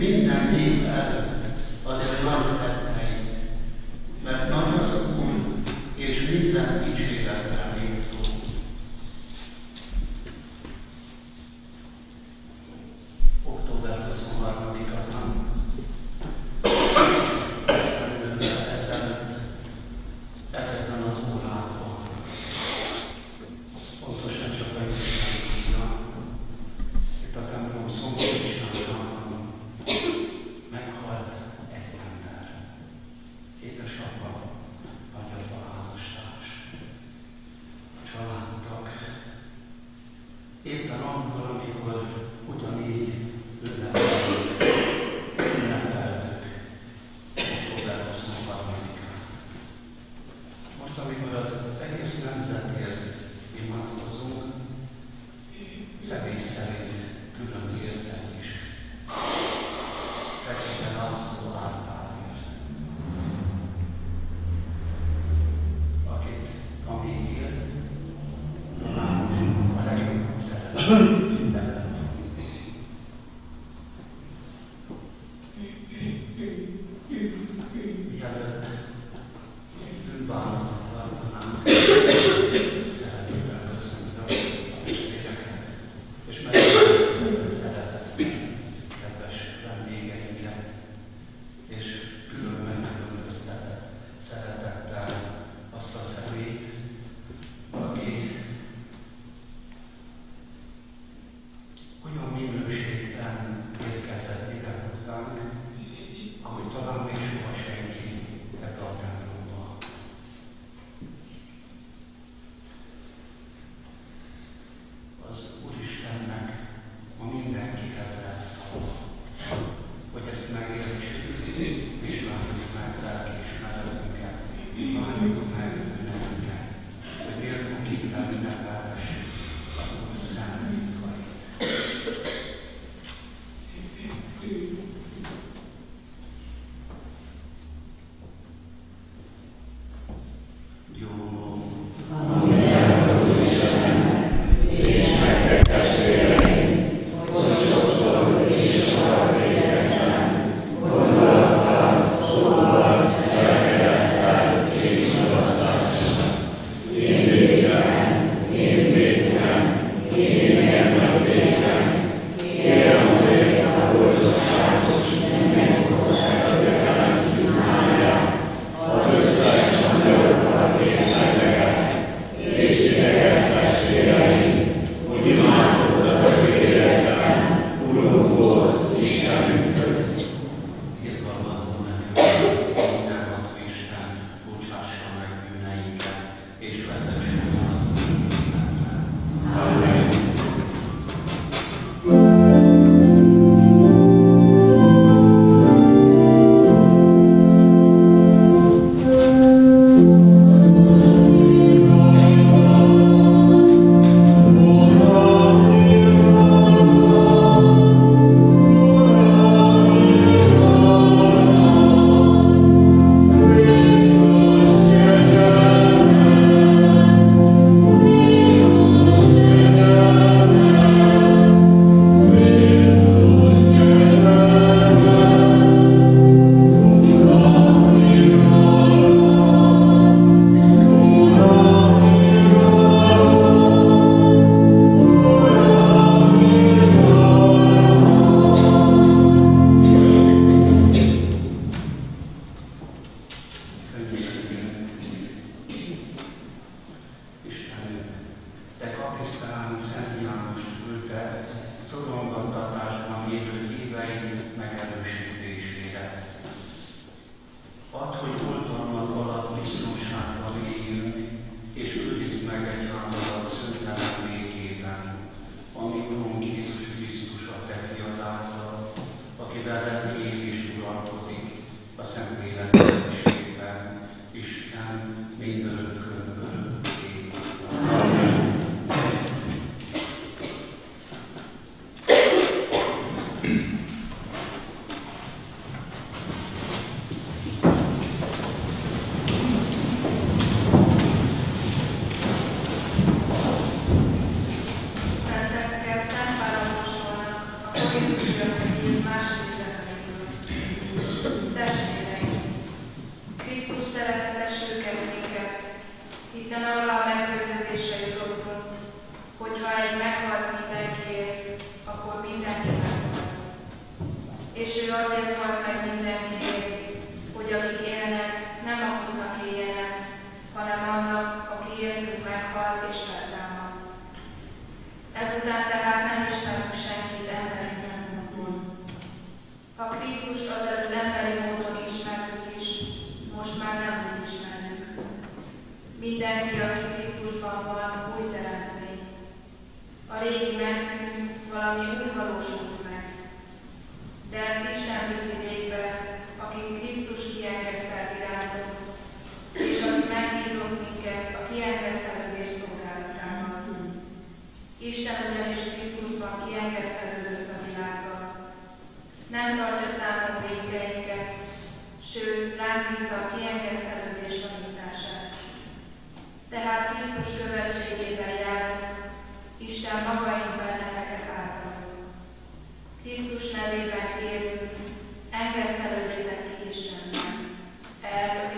Minden nép előtt az Isten meghalt mindenkiért, akkor mindenki meghalt. És ő azért halt meg, nem tartja számon végeinket, sőt, ránk bízta a kiengesztelődés tanítását. Tehát Krisztus követségében járunk, Isten magaink benneteket által. Krisztus nevében kérünk, engesztelődjetek ki Istenben. Ez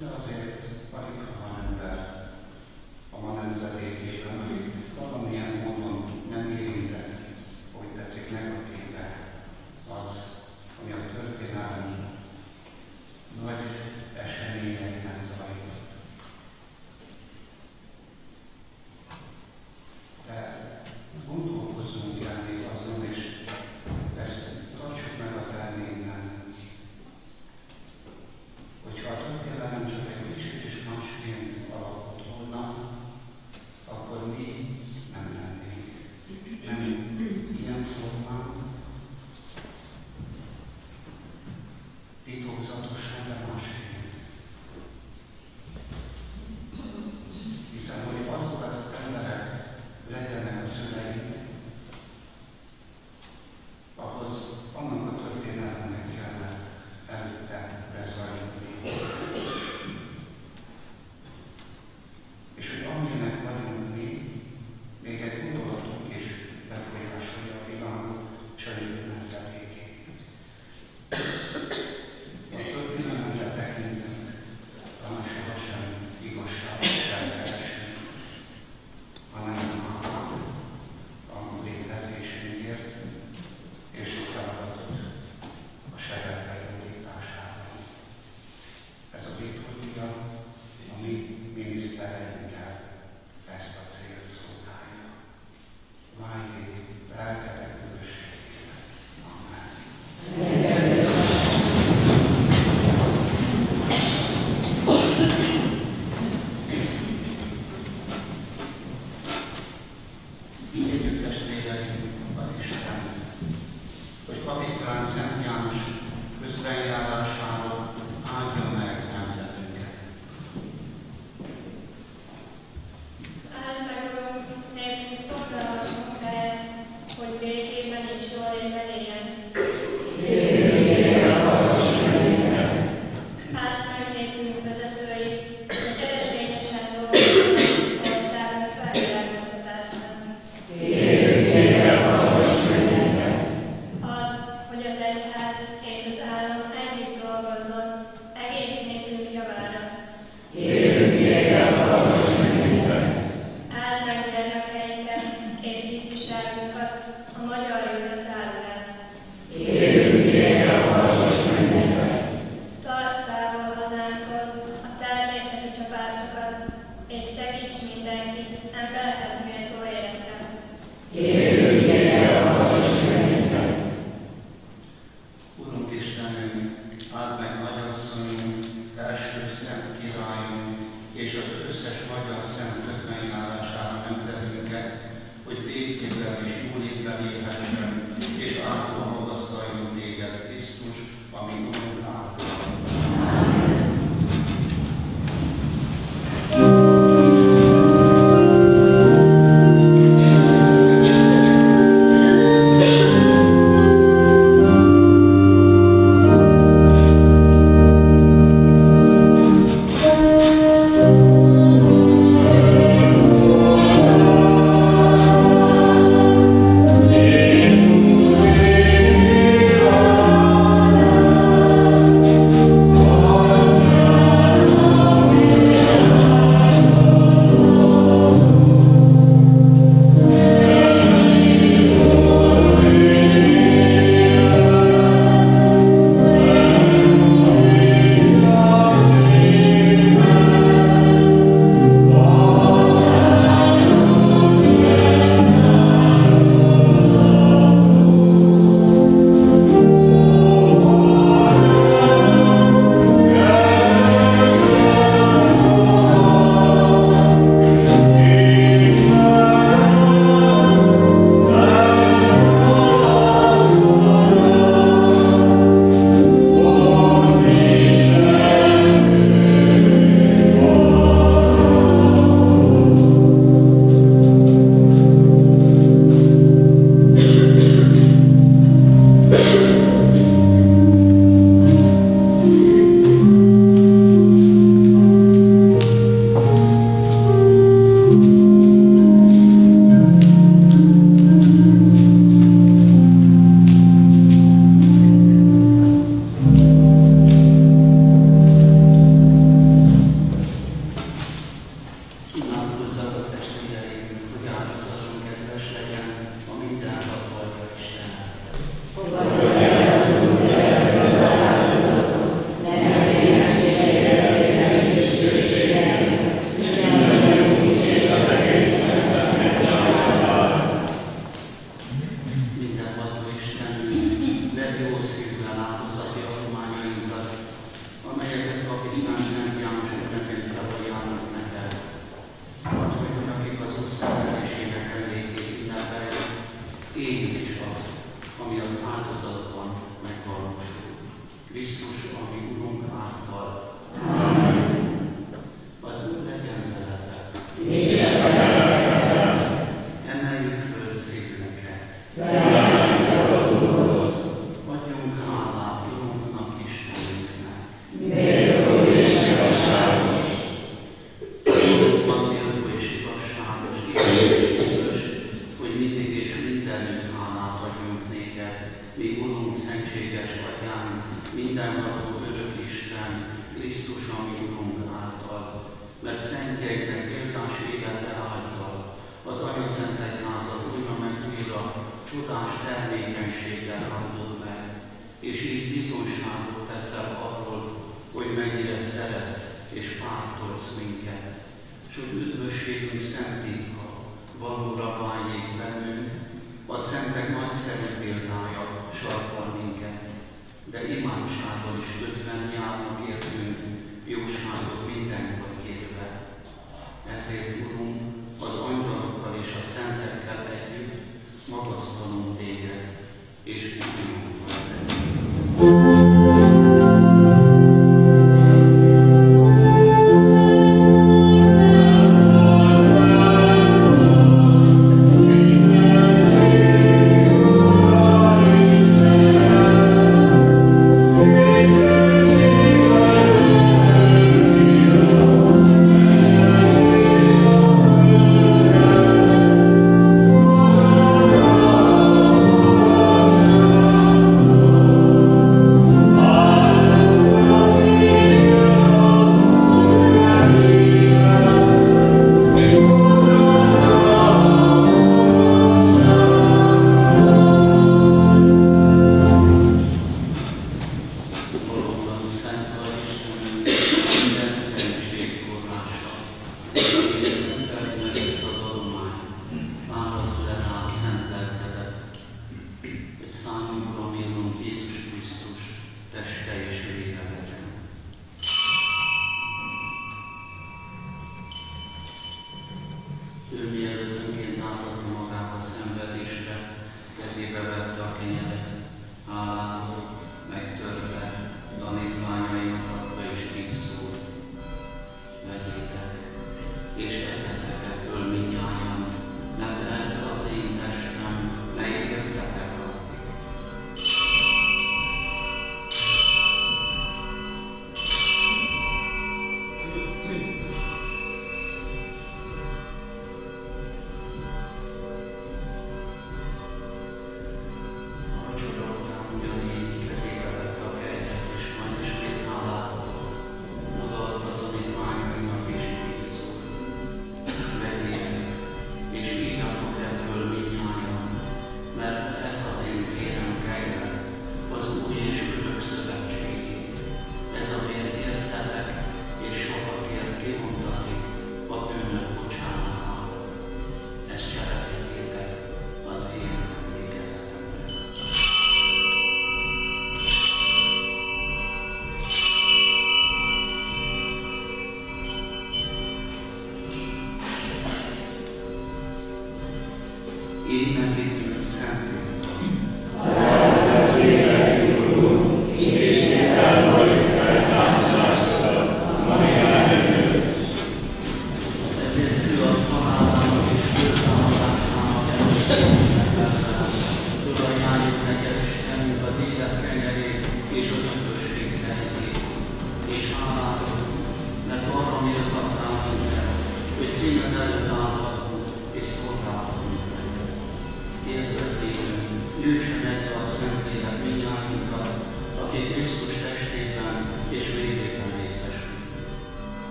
De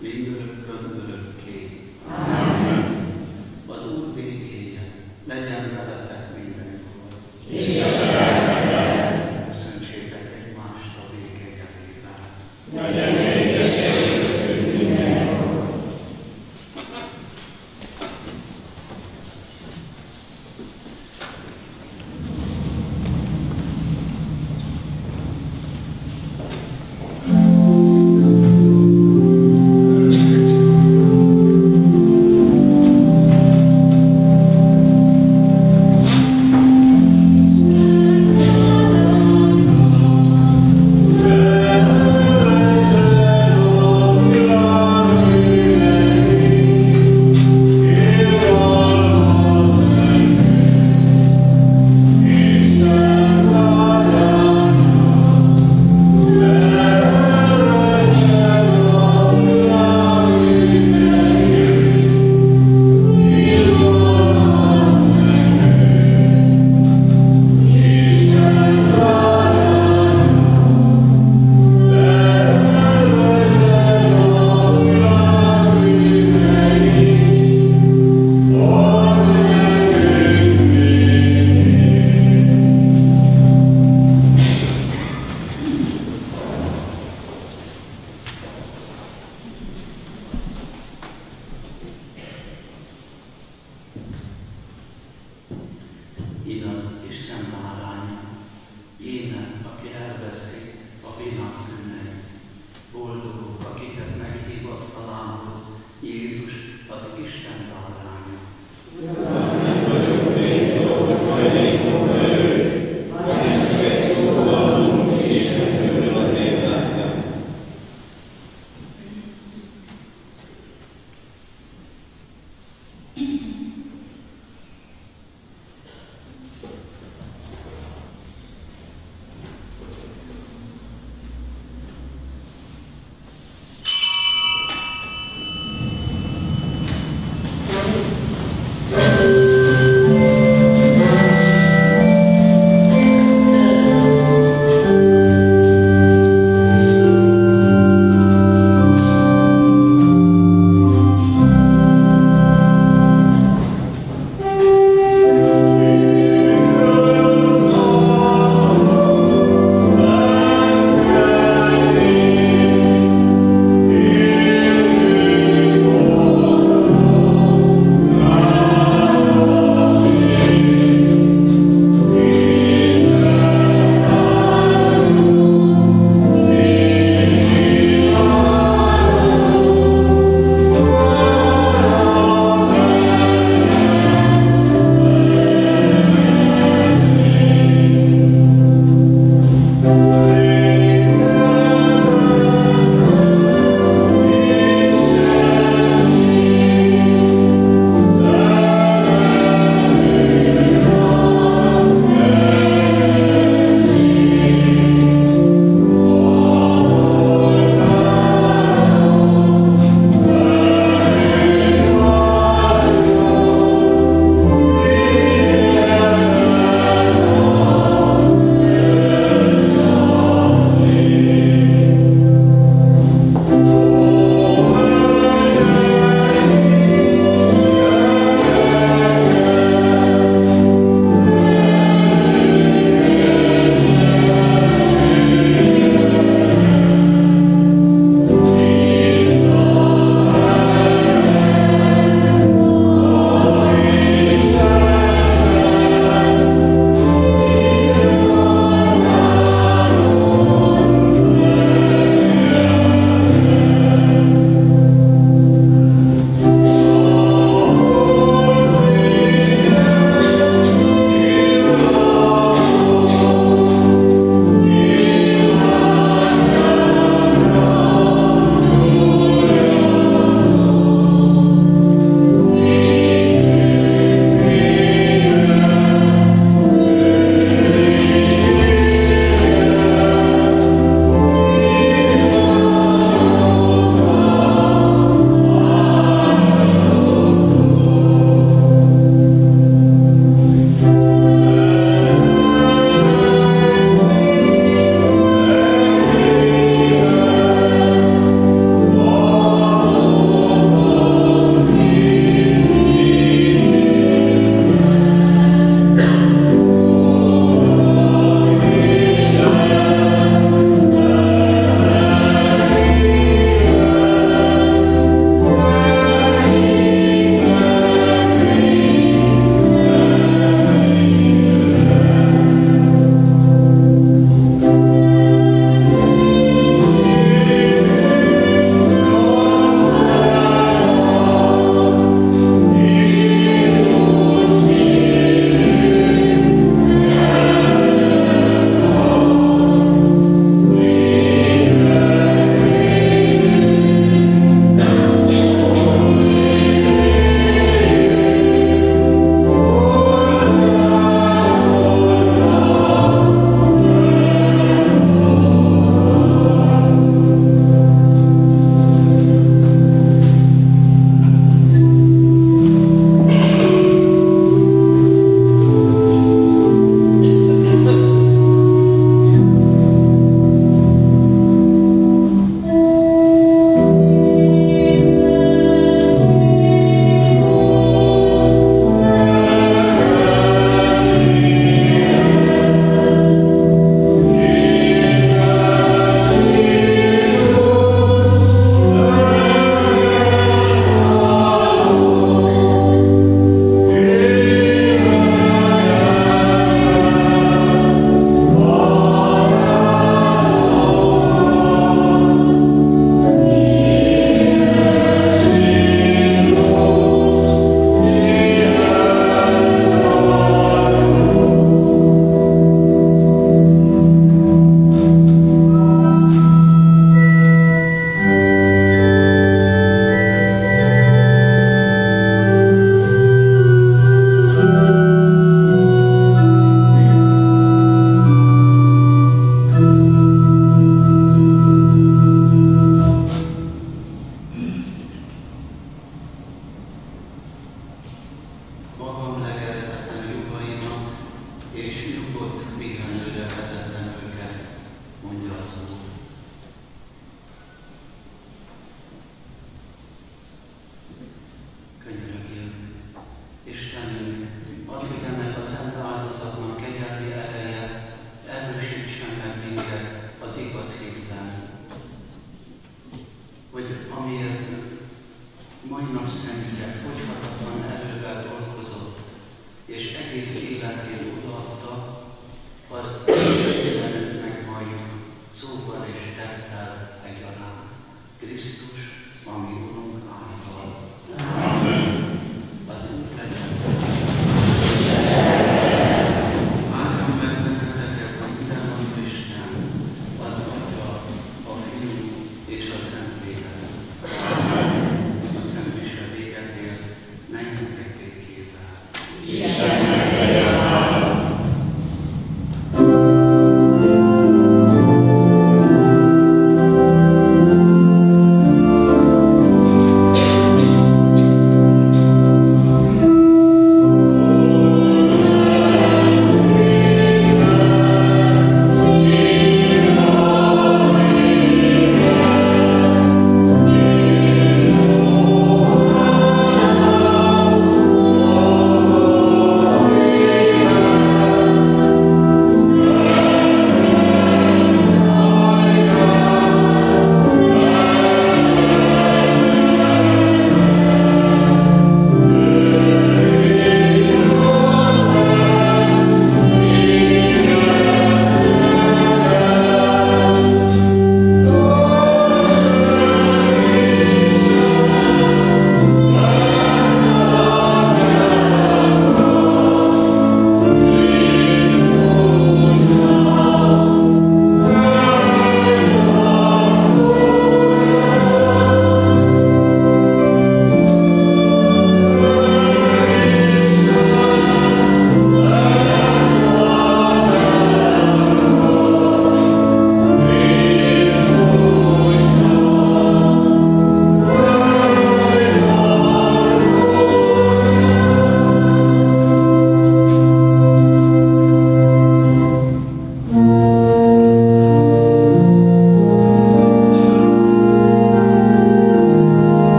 We're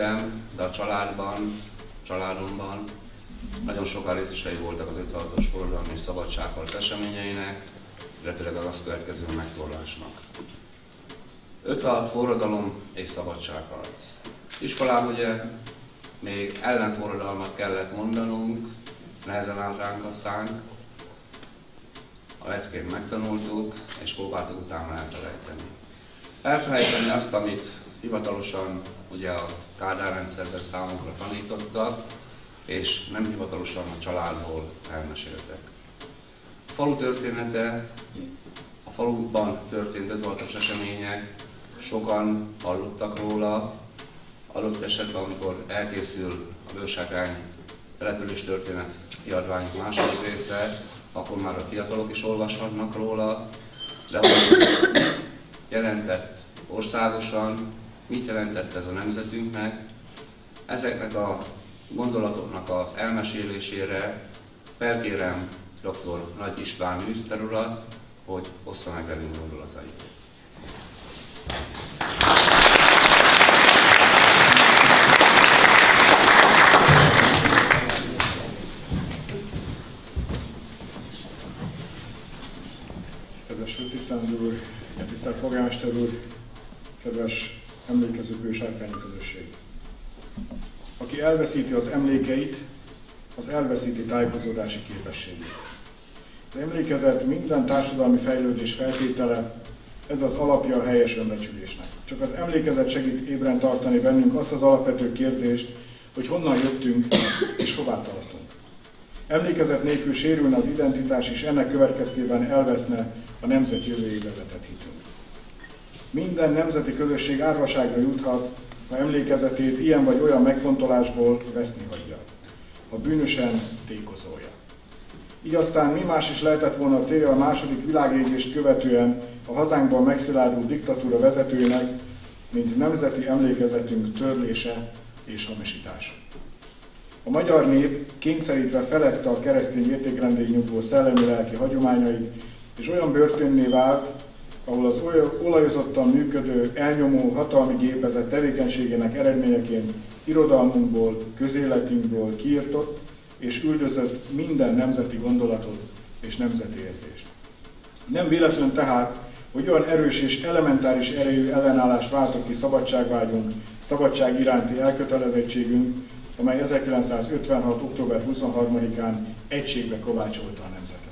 éltem, de a családban, családomban nagyon sokan részesei voltak az 56-os forradalmi és szabadságharc eseményeinek, illetőleg az azt következő megtorlásnak. 56 forradalom és szabadságharc. Iskolában ugye még ellenforradalmat kellett mondanunk, nehezen állt ránk a szánk, a leckét megtanultuk, és próbáltuk utána elfelejteni. Elfelejteni azt, amit hivatalosan ugye a Kádár rendszerben számunkra tanítottak, és nem hivatalosan a családból elmeséltek. A falu története, a faluban történt ötvatos események, sokan hallottak róla, adott esetben, amikor elkészül a bőságrány repülés történet kiadvány második része, akkor már a fiatalok is olvashatnak róla, de jelentett országosan, mit jelentett ez a nemzetünknek, ezeknek a gondolatoknak az elmesélésére felkérem dr. Nagy István miniszter urat, hogy ossza meg velünk gondolatait. Kedves főtisztán úr, tisztelt polgármester úr, kedves emlékező bősárkányi közösség. Aki elveszíti az emlékeit, az elveszíti tájékozódási képességét. Az emlékezet minden társadalmi fejlődés feltétele, ez az alapja a helyes önbecsülésnek. Csak az emlékezet segít ébren tartani bennünk azt az alapvető kérdést, hogy honnan jöttünk és hová tartunk. Emlékezet nélkül sérülne az identitás, és ennek következtében elveszne a nemzet jövőjébe vetett hitünk. Minden nemzeti közösség árvaságra juthat, ha emlékezetét ilyen vagy olyan megfontolásból veszni hagyja. A bűnösen tékozolja. Így aztán mi más is lehetett volna a célja a második világégést követően a hazánkban megszilárdult diktatúra vezetőinek, mint nemzeti emlékezetünk törlése és hamisítása. A magyar nép kényszerítve felette a keresztény értékrendén nyugvó szellemi lelki hagyományait, és olyan börtönné vált, ahol az olajozottan működő, elnyomó hatalmi gépezet tevékenységének eredményeként irodalmunkból, közéletünkből kiirtott és üldözött minden nemzeti gondolatot és nemzeti érzést. Nem véletlen tehát, hogy olyan erős és elementáris erejű ellenállás váltott ki szabadságvágyunk, szabadság iránti elkötelezettségünk, amely 1956. október 23-án egységbe kovácsolta a nemzetet.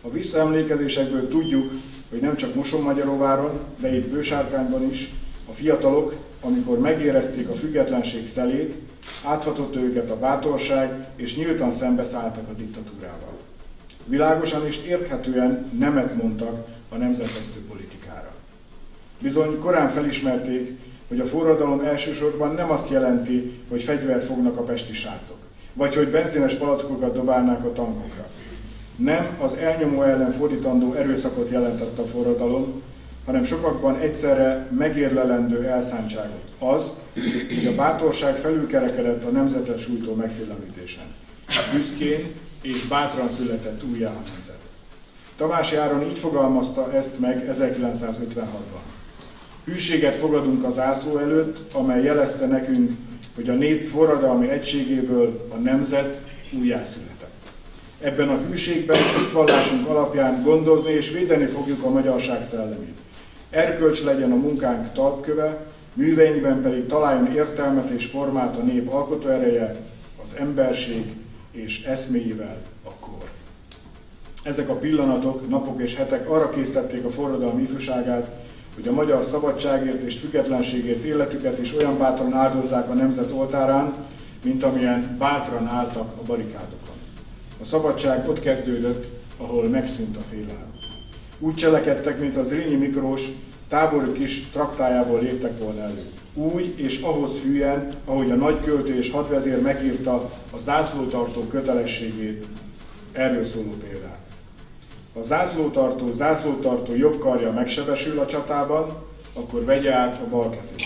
A visszaemlékezésekből tudjuk, hogy nem csak Mosonmagyaróváron, de itt Bősárkányban is a fiatalok, amikor megérezték a függetlenség szelét, áthatott őket a bátorság, és nyíltan szembeszálltak a diktatúrával. Világosan és érthetően nemet mondtak a nemzetvesztő politikára. Bizony korán felismerték, hogy a forradalom elsősorban nem azt jelenti, hogy fegyvert fognak a pesti srácok, vagy hogy benzines palackokat dobálnák a tankokra. Nem az elnyomó ellen fordítandó erőszakot jelentett a forradalom, hanem sokakban egyszerre megérlelendő elszántságot. Azt, hogy a bátorság felülkerekedett a nemzetet sújtó megfélemlítésen. Büszkén és bátran született újjá a nemzet. Tamás Járon így fogalmazta ezt meg 1956-ban. Hűséget fogadunk az ászló előtt, amely jelezte nekünk, hogy a nép forradalmi egységéből a nemzet újjászületett. Ebben a hűségben vallásunk alapján gondozni és védeni fogjuk a magyarság szellemét. Erkölcs legyen a munkánk talpköve, műveinkben pedig találjon értelmet és formát a nép alkotóereje, az emberség és eszméivel a kor. Ezek a pillanatok, napok és hetek arra készítették a forradalmi ifjúságát, hogy a magyar szabadságért és függetlenségért életüket is olyan bátran áldozzák a nemzet oltárán, mint amilyen bátran álltak a barikádokon. A szabadság ott kezdődött, ahol megszűnt a félelem. Úgy cselekedtek, mint az Rényi Miklós tábori kis traktájából léptek volna elő. Úgy és ahhoz hülyen, ahogy a nagyköltő és hadvezér megírta a zászlótartó kötelességét, erről szóló példát. Ha zászlótartó zászlótartó jobb karja megsebesül a csatában, akkor vegye át a bal kezébe.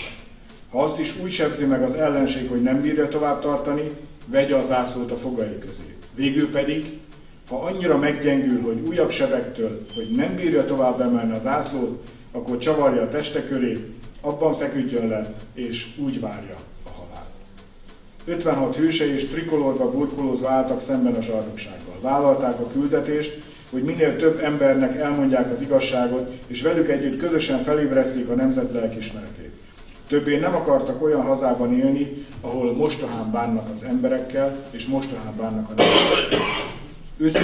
Ha azt is úgy sebzi meg az ellenség, hogy nem bírja tovább tartani, vegye a zászlót a fogai közé. Végül pedig, ha annyira meggyengül, hogy újabb sebektől, hogy nem bírja tovább emelni az zászlót, akkor csavarja a teste köré, abban feküdjön le, és úgy várja a halált. 56 hőse és trikolorba burkolózva álltak szemben a zsarnoksággal. Vállalták a küldetést, hogy minél több embernek elmondják az igazságot, és velük együtt közösen felébreszték a nemzet lelkismeretét. Többé nem akartak olyan hazában élni, ahol mostohán bánnak az emberekkel, és mostohán bánnak a nemzetekkel. Őszi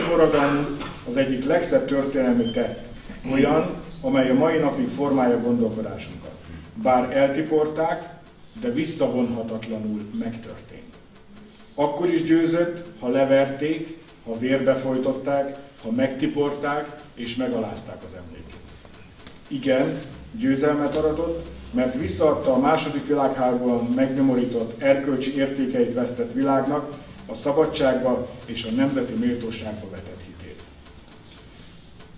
az egyik legszebb történelmi tett, olyan, amely a mai napig formálja gondolkodásunkat. Bár eltiporták, de visszavonhatatlanul megtörtént. Akkor is győzött, ha leverték, ha vérbe folytották, ha megtiporták és megalázták az emlékét. Igen, győzelmet aratott, mert visszaadta a második világháborúban megnyomorított erkölcsi értékeit vesztett világnak a szabadságba és a nemzeti méltóságba vetett hitét.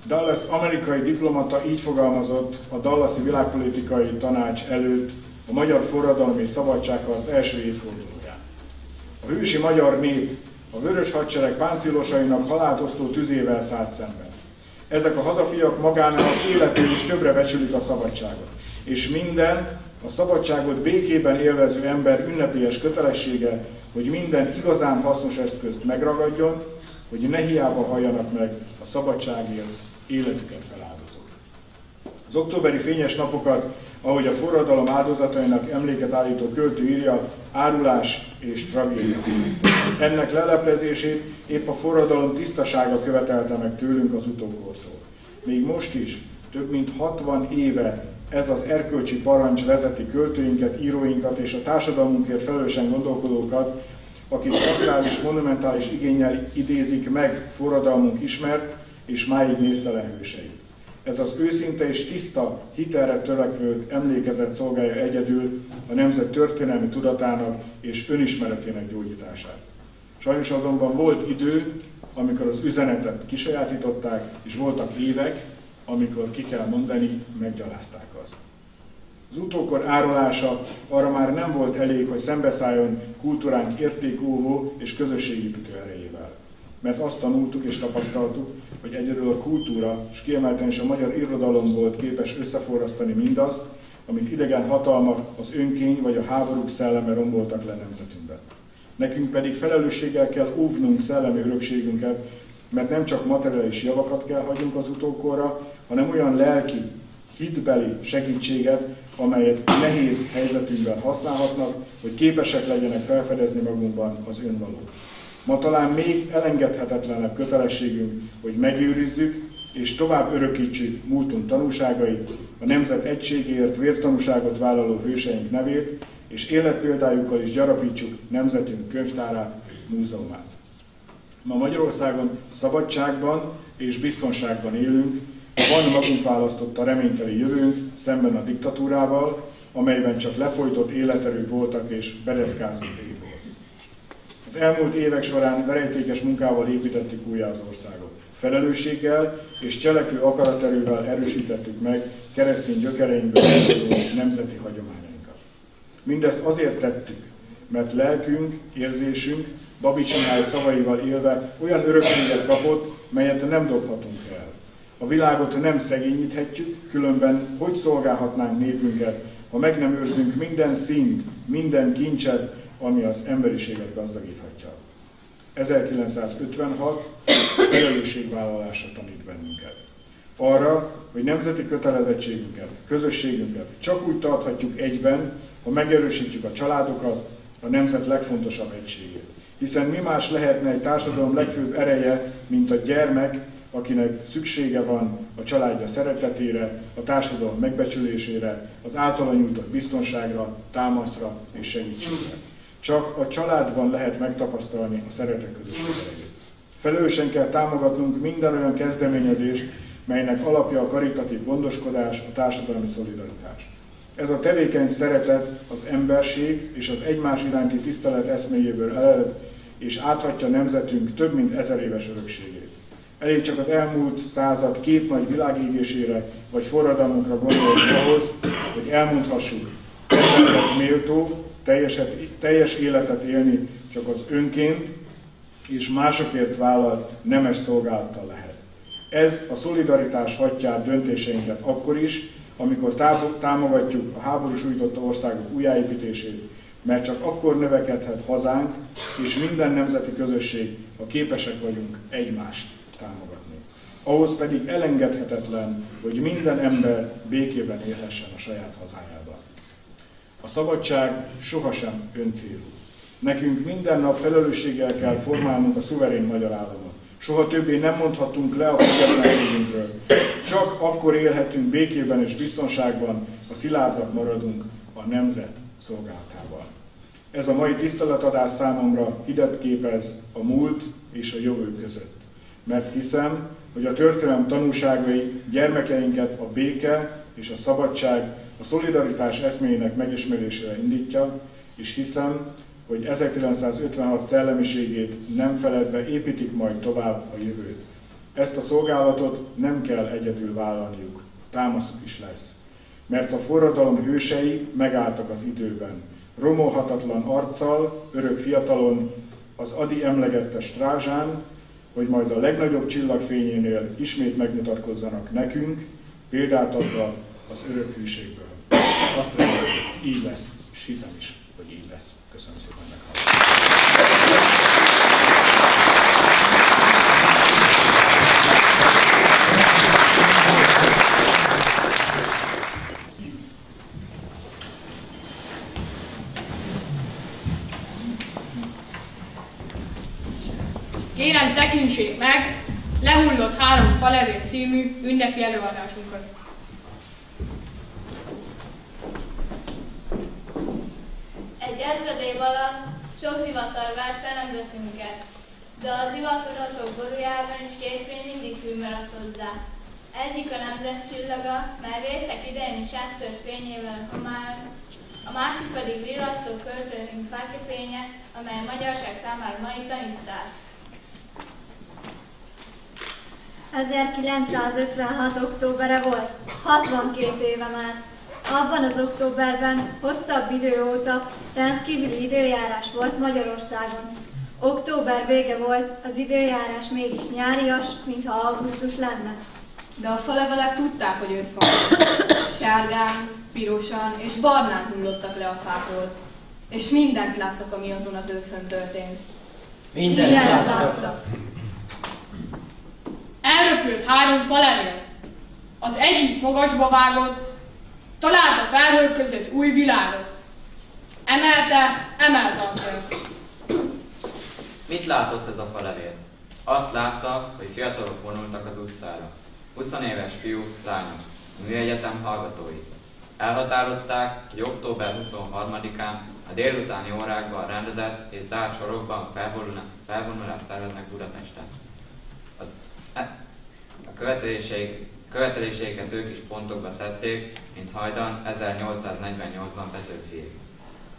Dallas amerikai diplomata így fogalmazott a Dallasi világpolitikai tanács előtt a magyar forradalom és az első évfordulóján. A hősi magyar nép a vörös hadsereg páncélosainak halátosztó tüzével szállt szemben. Ezek a hazafiak magánál az életén is többre becsülik a szabadságot. És minden, a szabadságot békében élvező ember ünnepélyes kötelessége, hogy minden igazán hasznos eszközt megragadjon, hogy ne hiába halljanak meg a szabadságért életüket feláldozók. Az októberi fényes napokat, ahogy a forradalom áldozatainak emléket állító költő írja, árulás és tragédia. Ennek leleplezését épp a forradalom tisztasága követelte meg tőlünk az utókortól. Még most is, több mint 60 éve ez az erkölcsi parancs vezeti költőinket, íróinkat és a társadalmunkért felelősen gondolkodókat, akik szakrális, monumentális igényel idézik meg forradalmunk ismert és máig névtelen hőseit. Ez az őszinte és tiszta, hitelre törekvő emlékezet szolgálja egyedül a nemzet történelmi tudatának és önismeretének gyógyítását. Sajnos azonban volt idő, amikor az üzenetet kisajátították, és voltak évek, amikor ki kell mondani, meggyalázták azt. Az utókor árulása arra már nem volt elég, hogy szembeszálljon kultúránk értékóvó és közösségépítő erejével. Mert azt tanultuk és tapasztaltuk, hogy egyedül a kultúra, és kiemelten is a magyar irodalom volt képes összeforrasztani mindazt, amit idegen hatalmak, az önkény vagy a háborúk szelleme romboltak le nemzetünkben. Nekünk pedig felelősséggel kell óvnunk szellemi örökségünket, mert nem csak materiális javakat kell hagynunk az utókorra, hanem olyan lelki, hitbeli segítséget, amelyet nehéz helyzetünkben használhatnak, hogy képesek legyenek felfedezni magunkban az önvalót. Ma talán még elengedhetetlenebb kötelességünk, hogy megőrizzük és tovább örökítsük múltunk tanúságait, a nemzet egységéért vértanúságot vállaló hőseink nevét, és életpéldájukkal is gyarapítsuk nemzetünk könyvtárát, múzeumát. Ma Magyarországon szabadságban és biztonságban élünk, van magunk választotta reményteli jövőnk szemben a diktatúrával, amelyben csak lefolytott életerők voltak és bereszkázó volt. Az elmúlt évek során verejtékes munkával építettük újjá az országot. Felelősséggel és cselekvő akaraterővel erősítettük meg keresztény gyökereinkből nemzeti hagyományainkat. Mindezt azért tettük, mert lelkünk, érzésünk, Babics szavaival élve olyan örökséget kapott, melyet nem dobhatunk el. A világot nem szegényíthetjük, különben hogy szolgálhatnánk népünket, ha meg nem őrzünk minden szint, minden kincset, ami az emberiséget gazdagíthatja. 1956 felelősségvállalása tanít bennünket. Arra, hogy nemzeti kötelezettségünket, közösségünket csak úgy tarthatjuk egyben, ha megerősítjük a családokat, a nemzet legfontosabb egységét. Hiszen mi más lehetne egy társadalom legfőbb ereje, mint a gyermek, akinek szüksége van a családja szeretetére, a társadalom megbecsülésére, az általa nyújtott biztonságra, támaszra és segítségre. Csak a családban lehet megtapasztalni a szeretek közösségét. Felelősen kell támogatnunk minden olyan kezdeményezést, melynek alapja a karitatív gondoskodás, a társadalmi szolidaritás. Ez a tevékeny szeretet az emberség és az egymás iránti tisztelet eszméjéből ered, és áthatja nemzetünk több mint ezer éves örökségét. Elég csak az elmúlt század két nagy világégésére vagy forradalmunkra gondolni ahhoz, hogy elmondhassuk, ez méltó, teljeset, teljes életet élni csak az önként és másokért vállalt nemes szolgálattal lehet. Ez a szolidaritás hatját döntéseinket akkor is, amikor támogatjuk a háborús sújtotta országok újjáépítését, mert csak akkor növekedhet hazánk, és minden nemzeti közösség, ha képesek vagyunk egymást támogatni. Ahhoz pedig elengedhetetlen, hogy minden ember békében élhessen a saját hazájában. A szabadság sohasem öncélú. Nekünk minden nap felelősséggel kell formálnunk a szuverén magyar államot. Soha többé nem mondhatunk le a függetlenségünkről. Csak akkor élhetünk békében és biztonságban, ha szilárdak maradunk a nemzet szolgálatában. Ez a mai tiszteletadás számomra hidet képez a múlt és a jövő között. Mert hiszem, hogy a történelem tanúságai gyermekeinket a béke és a szabadság, a szolidaritás eszméjének megismerésére indítja, és hiszem, hogy 1956 szellemiségét nem feledve építik majd tovább a jövőt. Ezt a szolgálatot nem kell egyedül vállalniuk, támaszuk is lesz. Mert a forradalom hősei megálltak az időben. Romolhatatlan arccal, örök fiatalon, az Adi emlegette Strázsán, hogy majd a legnagyobb csillagfényénél ismét megmutatkozzanak nekünk, példát adva az örök hűségből. Azt remélem, így lesz, és hiszem is, hogy így lesz. Köszönöm szépen Kérem tekintsék meg lehullott három falevél című ünnepi előadásunkat. Egy ezred év alatt sok zivatar várta nemzetünket, de az ivatoratok borújában is két mindig hű hozzá. Egyik a nemzet csillaga, mely vészek idején is áttört fényével a homály, a másik pedig virrasztó költőnünk fákjafénye, amely a magyarság számára mai tanítás. 1956. októbere volt, 62 éve már. Abban az októberben hosszabb idő óta rendkívüli időjárás volt Magyarországon. Október vége volt, az időjárás mégis nyárias, mintha augusztus lenne. De a falevelek tudták, hogy ősz van. Sárgán, pirosan és barnán hullottak le a fákról. És mindent láttak, ami azon az őszön történt. Mindent, mindent láttak. láttak. Elröpült három falevél. Az egyik magasba vágott, a felhők között új világot. Emelte, emelte a szönt. Mit látott ez a falevél? Azt látta, hogy fiatalok vonultak az utcára. 20 éves fiú, lányok, műegyetem hallgatói. Elhatározták, hogy október 23-án a délutáni órákban rendezett és zárt sorokban felvonulást szerveznek Budapesten. Követeléseik Követeléseiket ők is pontokba szedték, mint hajdan 1848-ban Petőfiék.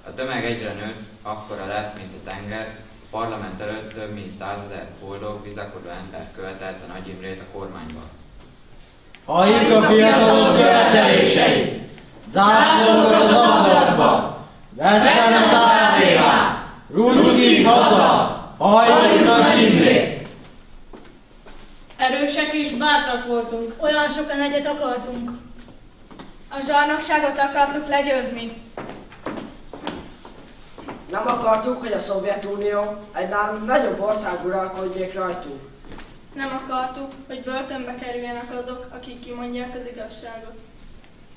A tömeg egyre nőtt, akkora lett, mint a tenger, a parlament előtt több mint százezer boldog, bizakodó ember követelte Nagy Imrét a kormányba. Halljuk a fiatalok követeléseit! Zászlók az ablakba! Veszten az ARV-vá! Ruszkik haza! Halljuk Nagy Imrét! Erősek és bátrak voltunk. Olyan sokan egyet akartunk. A zsarnokságot akartuk legyőzni. Nem akartuk, hogy a Szovjetunió egy nálunk nagyobb ország uralkodjék rajtunk. Nem akartuk, hogy börtönbe kerüljenek azok, akik kimondják az igazságot.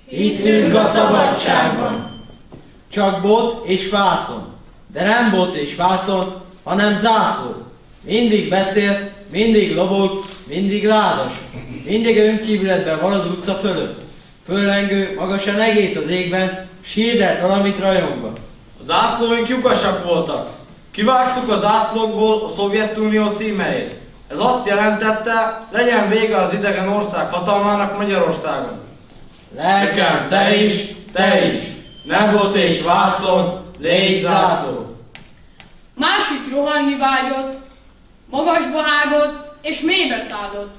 Hittünk a szabadságban. Csak bot és vászon. De nem bot és vászon, hanem zászló. Mindig beszél, mindig lobog, mindig lázas, mindig önkívületben van az utca fölött. Föllengő, magasan egész az égben, sírdelt valamit rajongva. A zászlóink lyukasak voltak. Kivágtuk az zászlókból a Szovjetunió címerét. Ez azt jelentette, legyen vége az idegen ország hatalmának Magyarországon. Lelkem, te is, te is, nem volt és vászon, légy zászló. Másik rohanni vágyott, magasba hágott és mélybe szállott.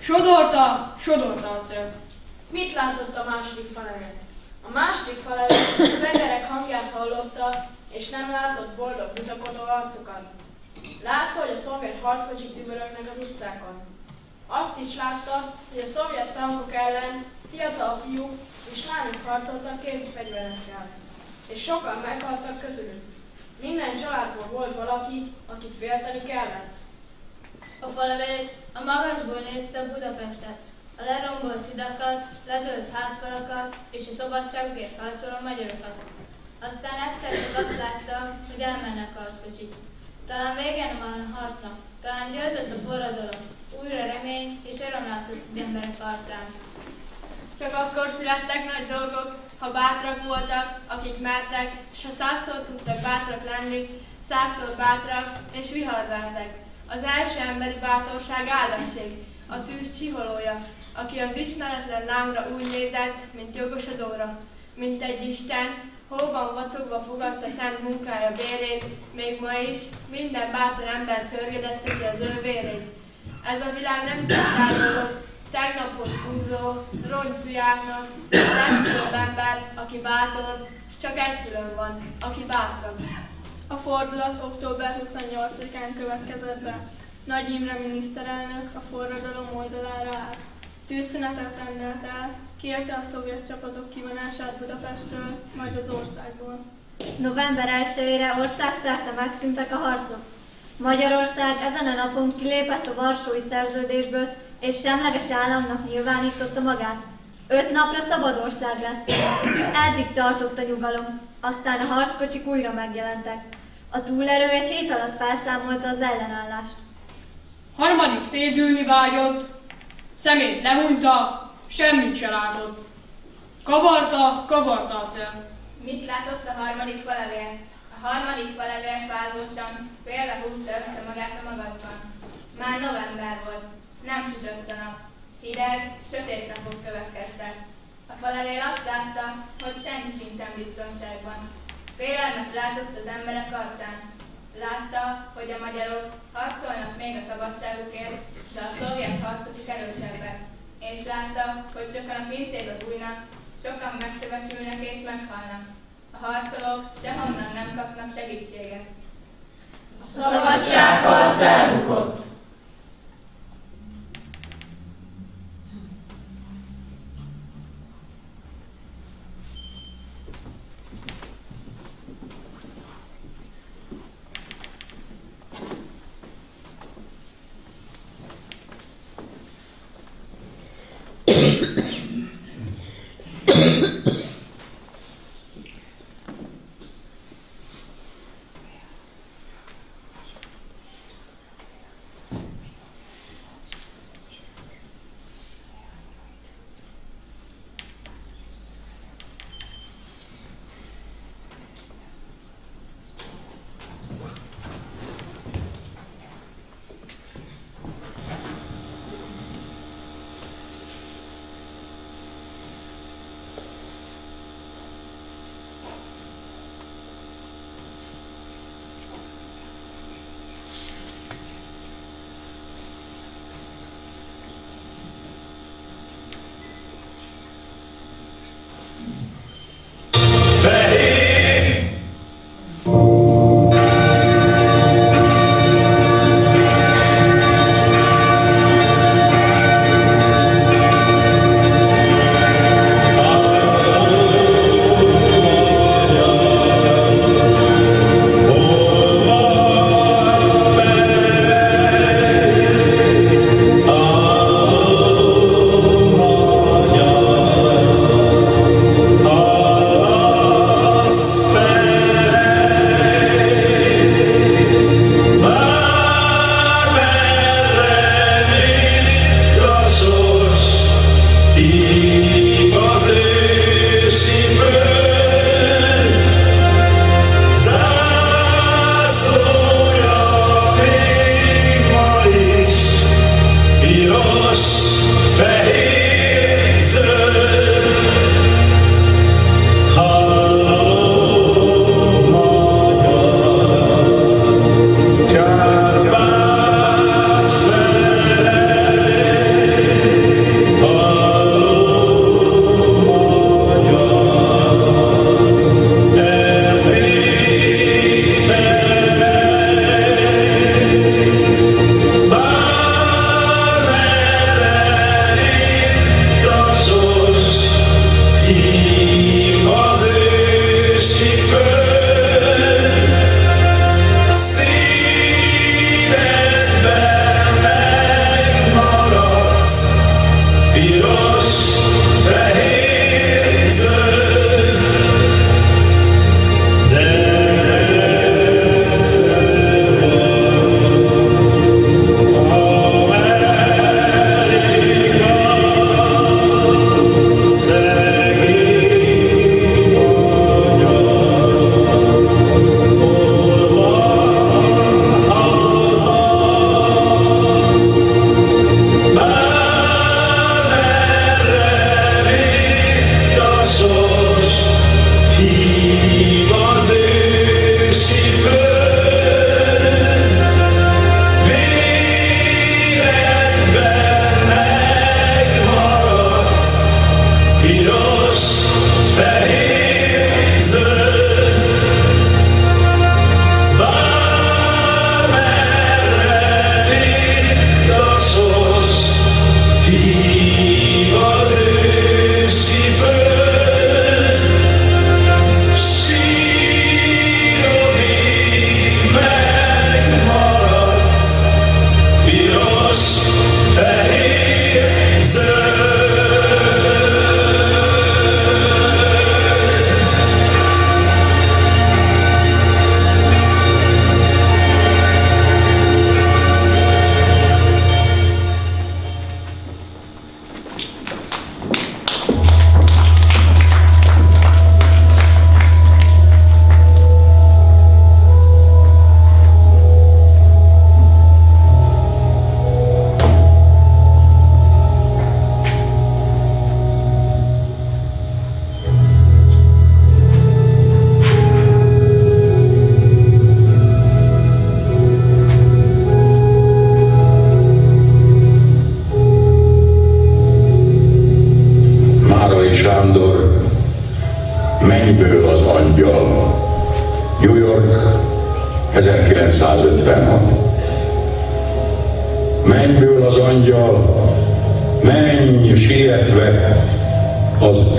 Sodorta, sodorta a szög. Mit látott a második falemény? A második falemény a fegyverek hangját hallotta, és nem látott boldog bizakodó arcokat. Látta, hogy a szovjet harckocsik dübörögnek az utcákon. Azt is látta, hogy a szovjet tankok ellen fiatal fiúk és lányok harcoltak kézfegyverekkel, és sokan meghaltak közülük. Minden családból volt valaki, akit félteni kellett. A a magasból nézte Budapestet, a lerombolt hidakat, ledőlt házfalakat és a szabadságért harcoló magyarokat. Aztán egyszer csak azt látta, hogy elmennek harckocsik. Talán végen van a harcnak, talán győzött a forradalom, újra remény és öröm látszott az emberek arcán. Csak akkor születtek nagy dolgok, ha bátrak voltak, akik mertek, és ha százszor tudtak bátrak lenni, százszor bátrak és viharvertek. Az első emberi bátorság államség, a tűz csiholója, aki az ismeretlen lángra úgy nézett, mint jogosodóra, mint egy Isten, hóban vacogva fogadta szent munkája bérét, még ma is minden bátor ember csörgedezteti az ő vérét. Ez a világ nem tisztálódott, tegnaphoz húzó, rongyfűjáknak, nem több ember, aki bátor, és csak egy külön van, aki bátrabb. A fordulat október 28-án következett be. Nagy Imre miniszterelnök a forradalom oldalára állt. Tűzszünetet rendelt el, kérte a szovjet csapatok kivonását Budapestről, majd az országból. November 1-ére országszerte megszűntek a harcok. Magyarország ezen a napon kilépett a Varsói Szerződésből, és semleges államnak nyilvánította magát. Öt napra szabad ország lett. Eddig tartott a nyugalom, aztán a harckocsik újra megjelentek. A túlerő egy hét alatt felszámolta az ellenállást. Harmadik szédülni vágyott, szemét lehunta, semmit se látott. Kavarta, kavarta a szem. Mit látott a harmadik falevél? A harmadik falevél fázósan félve húzta össze magát a magasban. Már november volt, nem sütött a nap. Hideg, sötét napok következtek. A falevél azt látta, hogy senki sincsen biztonságban. Félelmet látott az emberek arcán. Látta, hogy a magyarok harcolnak még a szabadságukért, de a szovjet harcocsik erősebbek. És látta, hogy sokan a pincébe bújnak, sokan megsebesülnek és meghalnak. A harcolók sehonnan nem kapnak segítséget. A szabadságharc elbukott.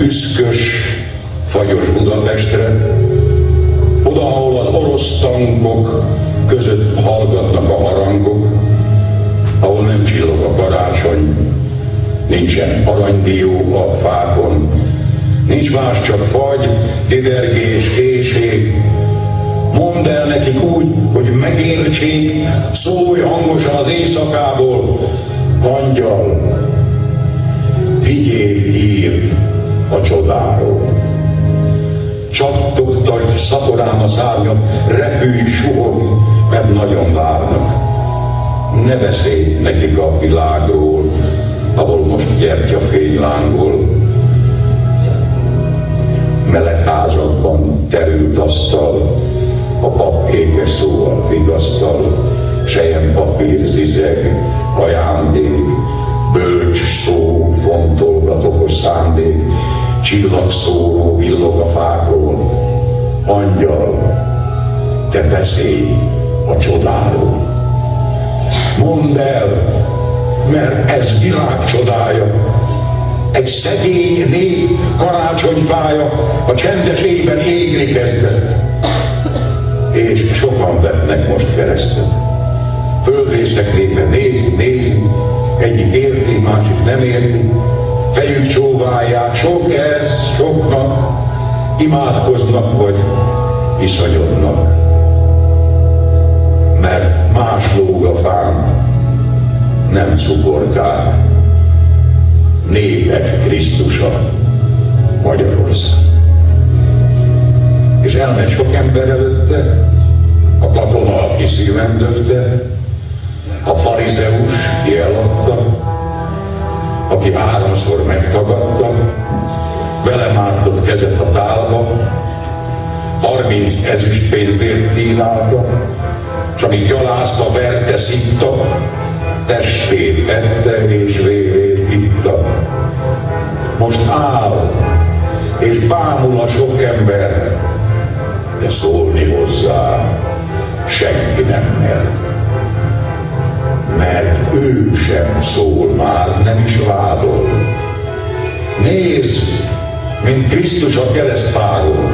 Az üszkös, fagyos Budapestre, oda, ahol az orosz tankok között hallgatnak a harangok, ahol nem csillog a karácsony, nincsen aranydió a fákon, nincs más csak fagy, didergés, éjség. Mondd el nekik úgy, hogy megértsék, szólj hangosan az éjszakából, angyal, vigyél hírt a csodáról. Csattogtatj szaporán a szárnyat, repülj, suhog, mert nagyon várnak. Ne beszélj nekik a világról, ahol most gyertyafény lángol. Meleg házakban terült asztal, a pap ékes szóval vigasztal, sejem papír zizeg, ajándék, bölcs szó, fontolgat okos szándék, csillagszóró villog a fákról. Angyal, te beszélj a csodáról. Mondd el, mert ez világ csodája. Egy szegény nép karácsonyfája a csendes éjben égni kezdett. És sokan vetnek most keresztet. Földrészek népe nézi, nézi, egyik érti, másik nem érti, fejük csóválják, sok ez, soknak, imádkoznak vagy iszonyodnak. Mert más lóg a fán, nem cukorkák, népek Krisztusa, Magyarország. És elmegy sok ember előtte, a katona, aki szíven döfte, a farizeus, ki eladta, aki háromszor megtagadta, vele mártott kezet a tálba, 30 ezüst pénzért kínálta, és ami gyalázta, verte, szitta, testét ette és vérét itta. Most áll, és bámul a sok ember, de szólni hozzá senki nem mer. Mert ő sem szól már, nem is vádol. Nézd, mint Krisztus a keresztfáról.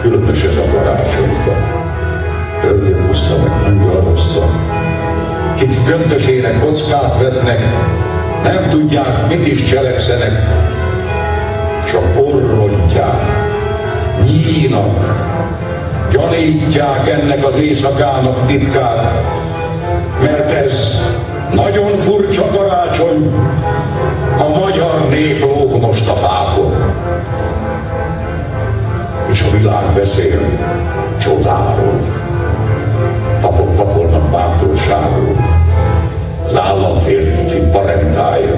Különös ez a karácsonyfa. Hölgyek hozta meg, angyal hozta. Kik köntösére kockát vetnek, nem tudják, mit is cselekszenek, csak orrodják, nyínak, gyanítják ennek az éjszakának titkát, mert ez nagyon furcsa karácsony, a magyar nép lóg most a fákon. És a világ beszél csodáról. Papok papolnak bátorságról. Az államférfi parentája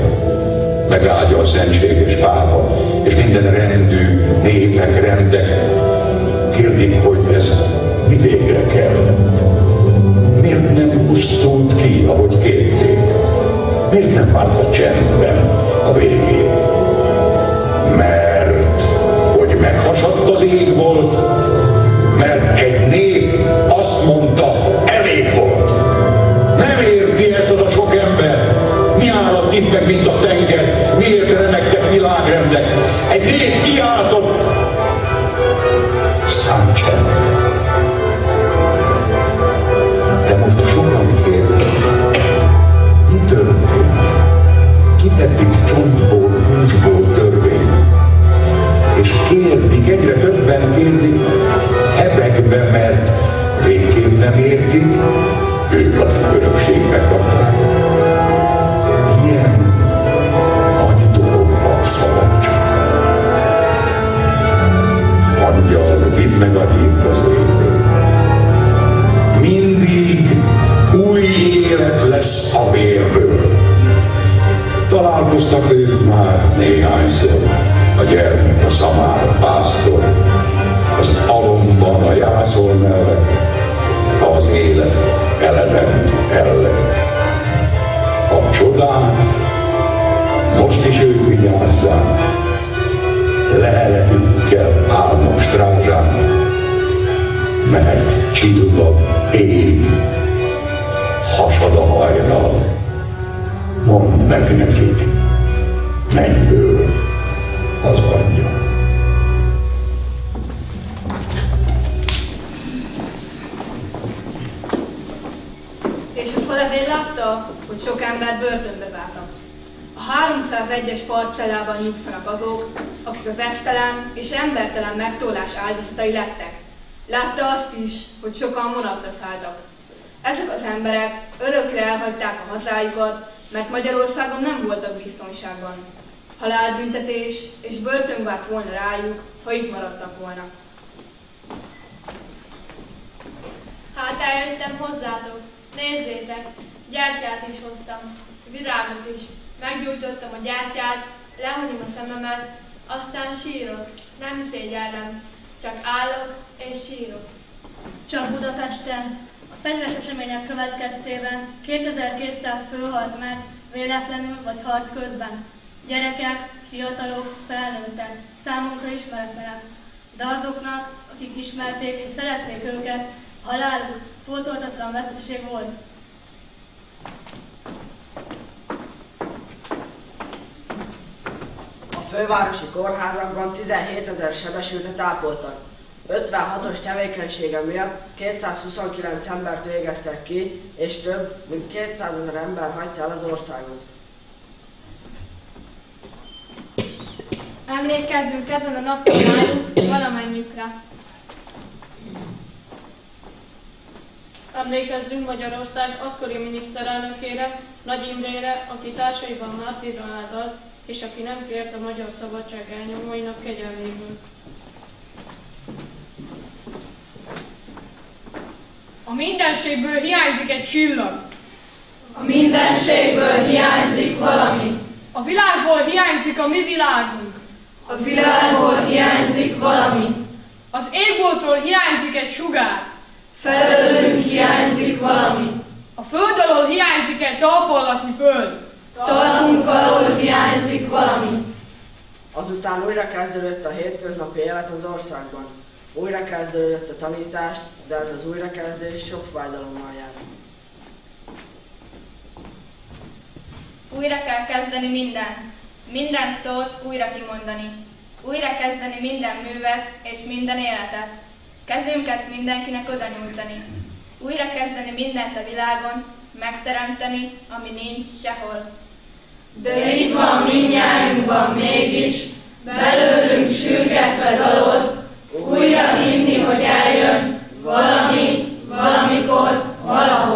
megáldja a szentséges pápa, és minden rendű népek, rendek kérdik, hogy ez mi végre kellett. Nem pusztult ki, ahogy kérték? Miért nem várt a csendben a végét? Mert, hogy meghasadt az ég volt, mert egy nép azt mondta, elég volt. Nem érti ezt az a sok ember. Mi itt meg, mint a tenger, miért remegtek világrendek. Egy nép kiáltott, aztán csend. Kitették csontból, húsból törvényt. És kérdik, egyre többen kérdik, hebegve, mert végképp nem értik, ők, akik örökségbe kapták. Ilyen nagy dolog a szabadság. Angyal, vidd meg a hírt az égből. Találkoztak ők már néhányszor, a gyermek, a szamár, a pásztor, az alomban, a jászol mellett, az élet eledent el lett. A csodát most is ők vigyázzák, leheletükkel állnak strázsán, mert csillag ég, hasad a hajnal. Mondd meg nekik, mennyből az anyja. És a falevél látta, hogy sok ember börtönbe zártak. A 301-es parcellában nyugszanak azok, akik az esztelen és embertelen megtolás áldozatai lettek. Látta azt is, hogy sokan vonatra szálltak. Ezek az emberek örökre elhagyták a hazájukat, mert Magyarországon nem voltak biztonságban. Halálbüntetés és börtön várt volna rájuk, ha itt maradtak volna. Hát eljöttem hozzátok. Nézzétek, gyertyát is hoztam, virágot is. Meggyújtottam a gyertyát, lehunyom a szememet, aztán sírok. Nem szégyellem, csak állok és sírok. Csak Budapesten fegyveres események következtében 2200 fő halt meg véletlenül vagy harc közben. Gyerekek, fiatalok, felnőttek, számunkra ismeretlenek. De azoknak, akik ismerték és szerették őket, haláluk pótoltatlan veszteség volt. A fővárosi kórházakban 17 ezer sebesültet ápoltak. 56-os tevékenysége miatt 229 embert végeztek ki, és több mint 200 ezer ember hagyta el az országot. Emlékezzünk ezen a napon nálunk valamennyükre. Emlékezzünk Magyarország akkori miniszterelnökére, Nagy Imrére, aki társaiban mártírral halt, és aki nem kért a magyar szabadság elnyomóinak kegyelméből. A mindenségből hiányzik egy csillag. A mindenségből hiányzik valami. A világból hiányzik a mi világunk. A világból hiányzik valami. Az égboltról hiányzik egy sugár. Felőlünk hiányzik valami. A föld alól hiányzik egy talpallatni föld. Talpunk alól hiányzik valami. Azután újra kezdődött a hétköznapi élet az országban. Újra kezdődött a tanítás, de ez az újrakezdés sok fájdalommal járt. Újra kell kezdeni mindent. Minden szót újra kimondani. Újra kezdeni minden művet és minden életet. Kezünket mindenkinek oda nyújtani. Újra kezdeni mindent a világon, megteremteni, ami nincs sehol. De itt van mindnyájunkban mégis, belőlünk sürgetve dalod, újra hinni, hogy eljön valami, valamikor, valahol.